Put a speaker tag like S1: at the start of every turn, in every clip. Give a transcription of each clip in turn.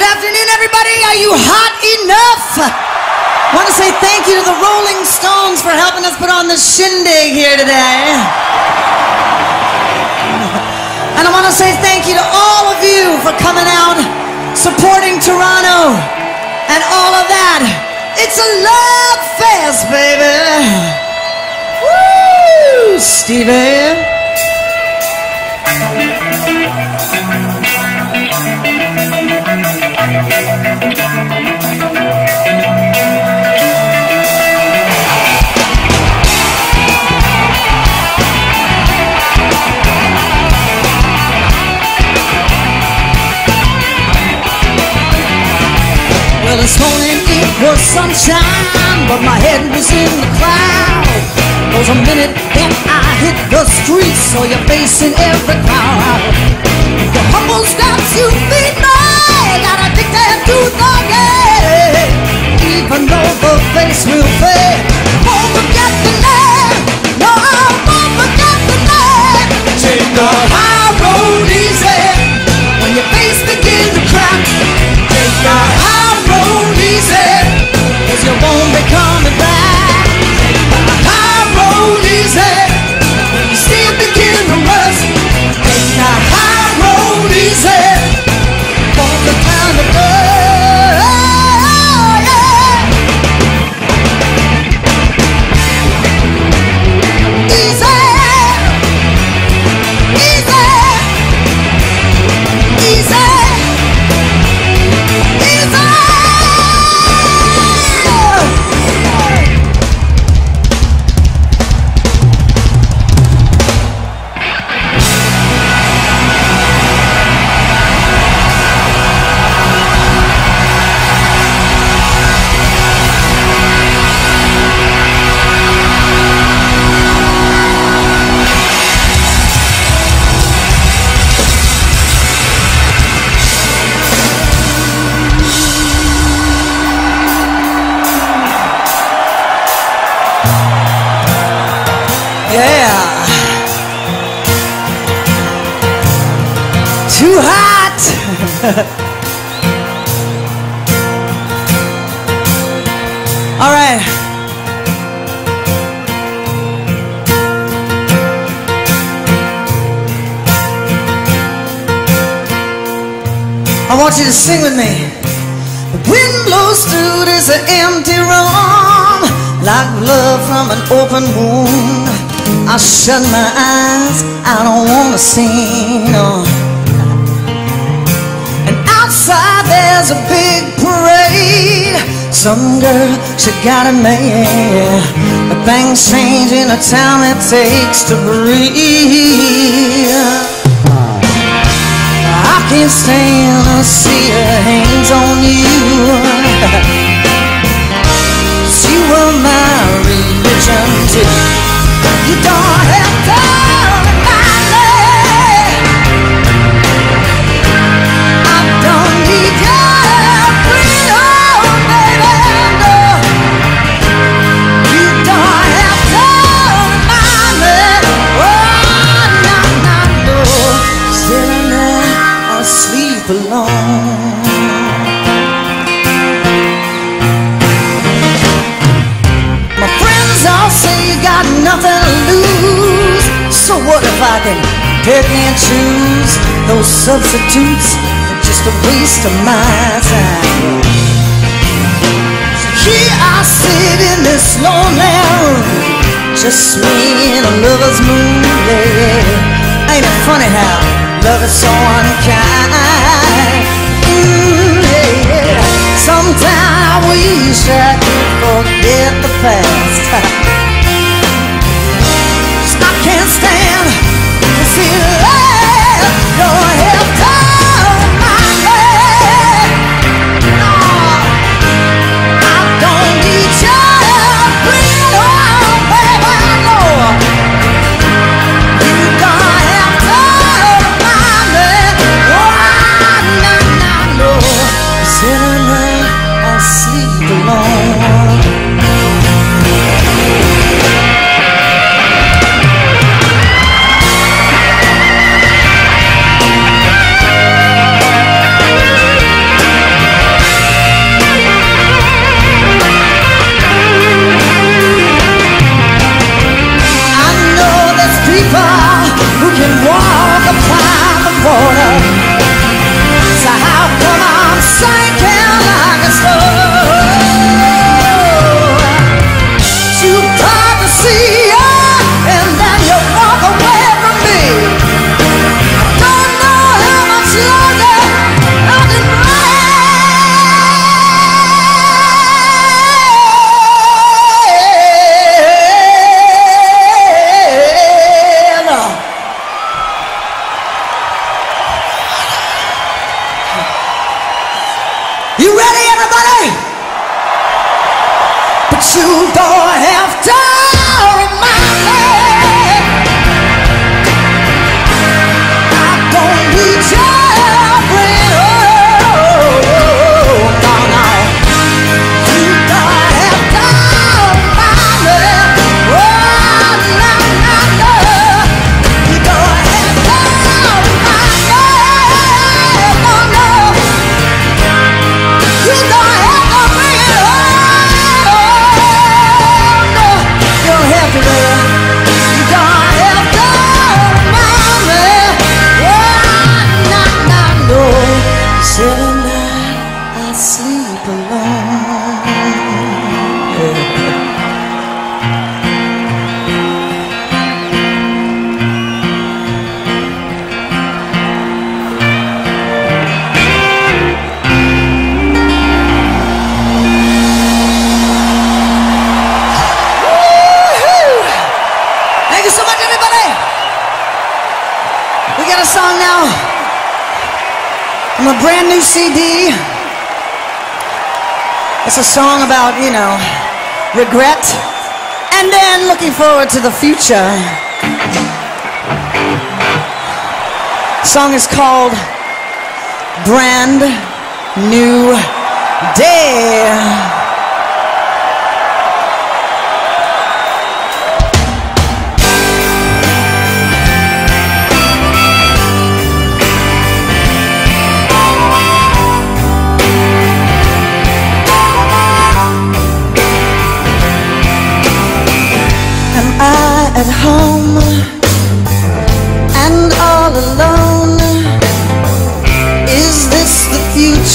S1: Good afternoon, everybody. Are you hot enough? I Want to say thank you to the Rolling Stones for helping us put on the shindig here today. And I want to say thank you to all of you for coming out, supporting Toronto, and all of that. It's a love fest, baby. Woo, Stevie. This morning it was sunshine, but my head was in the cloud. Was a minute that I hit the street, saw your face in every crowd. The humble steps you feed me, got addicted to game. Even though the face will fade, All right. I want you to sing with me. The wind blows through this empty room like blood from an open wound. I shut my eyes, I don't wanna see no. Outside there's a big parade. Some girl, she got a man. But things change in the time it takes to breathe. I can't stand to see her hands on you. say you got nothing to lose. So what if I can pick and choose? Those substitutes just a waste of my time. So here I sit in this lonely room, just me in a lover's. Yeah. Ain't it funny how love is so unkind? Sometimes I wish I could forget the past. It's a song about, you know, regret and then looking forward to the future. The song is called Brand New Day.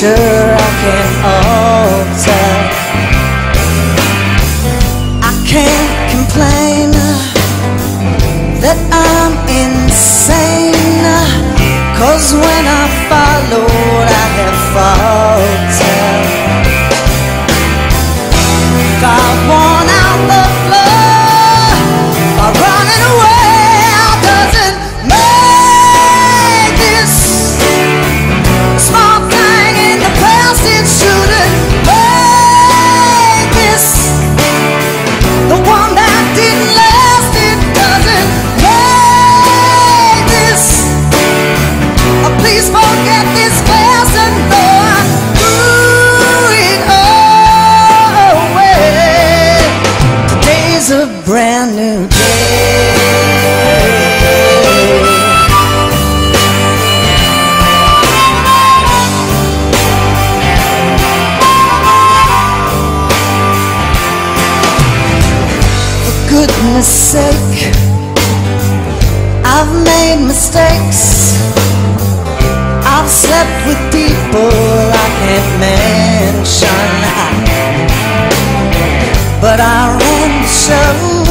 S1: sure. goodness sake I've made mistakes. I've slept with people I can't mention. But I ran the show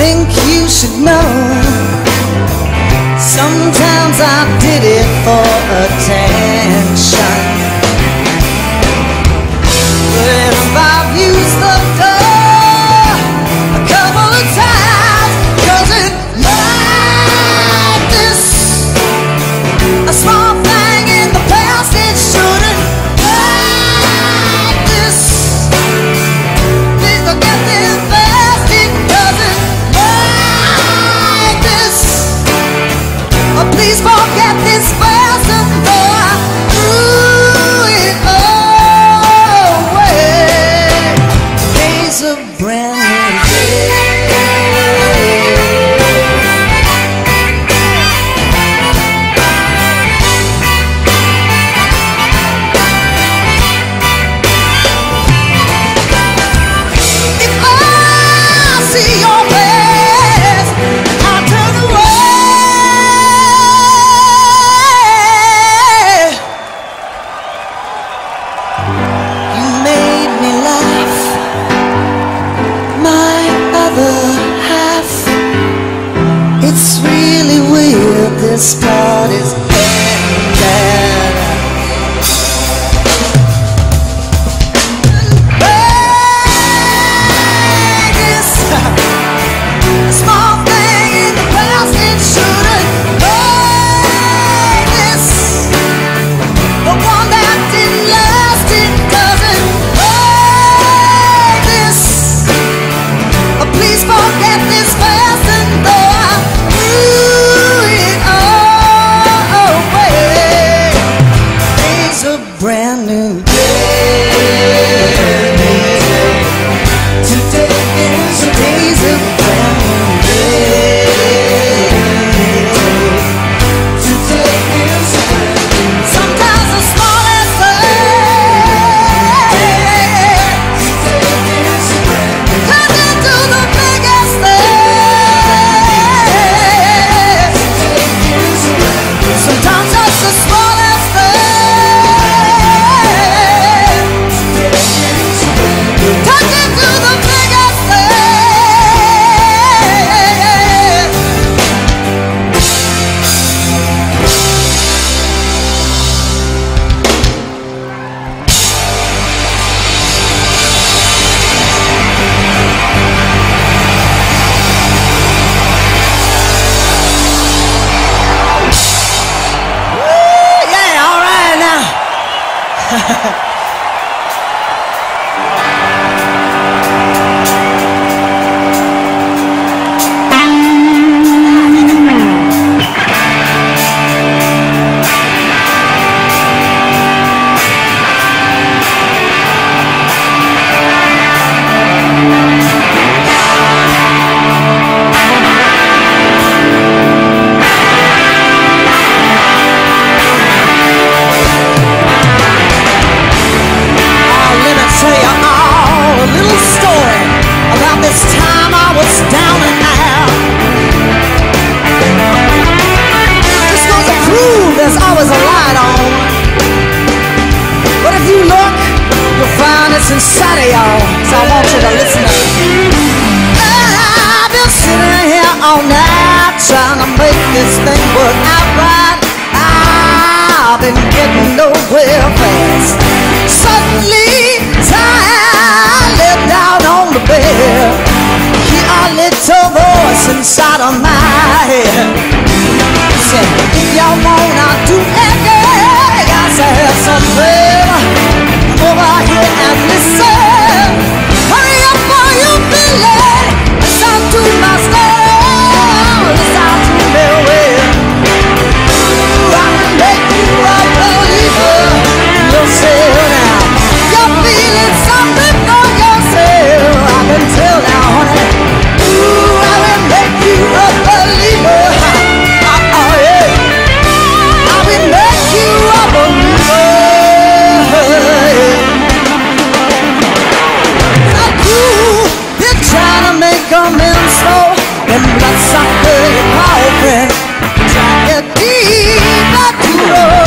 S1: think you should know. Sometimes I did it for attention. Of y'all. So I want you to listen up. I've been sitting here all night trying to make this thing work out right. I've been getting nowhere fast. Suddenly, time let down on the bed. Hear a little voice inside of my head. Said, if y'all wanna coming slow and bloodsucker power Take a deep, I do